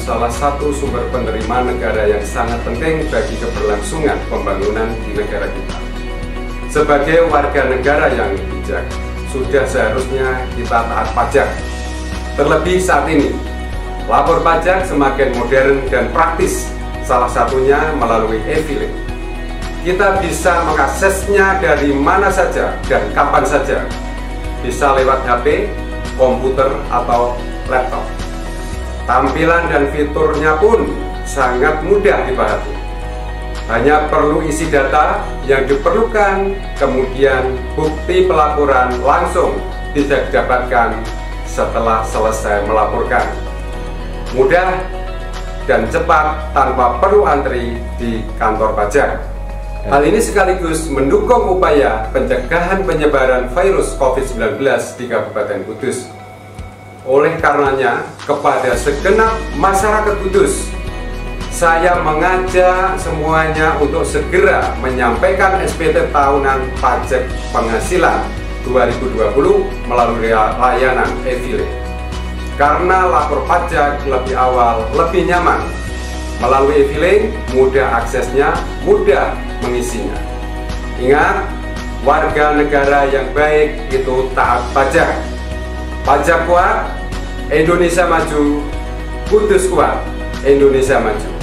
salah satu sumber penerimaan negara yang sangat penting bagi keberlangsungan pembangunan di negara kita. Sebagai warga negara yang bijak, sudah seharusnya kita taat pajak. Terlebih saat ini, lapor pajak semakin modern dan praktis, salah satunya melalui e-filing. Kita bisa mengaksesnya dari mana saja dan kapan saja, bisa lewat HP, komputer, atau laptop. Tampilan dan fiturnya pun sangat mudah dipahami. Hanya perlu isi data yang diperlukan, kemudian bukti pelaporan langsung bisa didapatkan setelah selesai melaporkan. Mudah dan cepat tanpa perlu antri di kantor pajak. Hal ini sekaligus mendukung upaya pencegahan penyebaran virus COVID-19 di Kabupaten Kudus. Oleh karenanya, kepada segenap masyarakat Kudus, saya mengajak semuanya untuk segera menyampaikan SPT tahunan pajak penghasilan 2020 melalui layanan e-filing. Karena lapor pajak lebih awal, lebih nyaman. Melalui e-filing, mudah aksesnya, mudah mengisinya. Ingat, warga negara yang baik itu taat pajak Pajak kuat, Indonesia maju, Kudus kuat, Indonesia maju.